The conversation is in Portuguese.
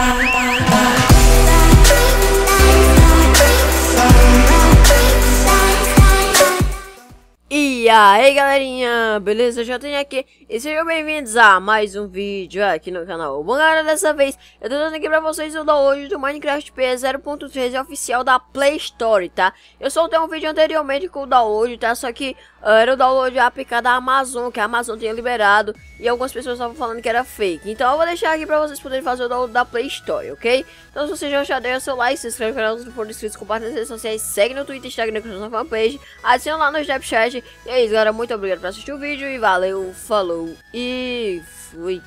bye. E aí galerinha, beleza? Já tenho aqui e sejam bem-vindos a mais um vídeo aqui no canal Bom galera, dessa vez eu tô dando aqui pra vocês o download do Minecraft P 0.13 oficial da Play Store, tá? Eu soltei um vídeo anteriormente com o download, tá? Só que uh, era o download APK da Amazon, que a Amazon tinha liberado E algumas pessoas estavam falando que era fake Então eu vou deixar aqui pra vocês poderem fazer o download da Play Store, ok? Então se você já deixa seu like, se inscreve no canal se não for inscrito, compartilha nas redes sociais Segue no Twitter, Instagram, na fanpage Adiciona lá no Snapchat e é isso, galera. Muito obrigado por assistir o vídeo e valeu, falou e fui.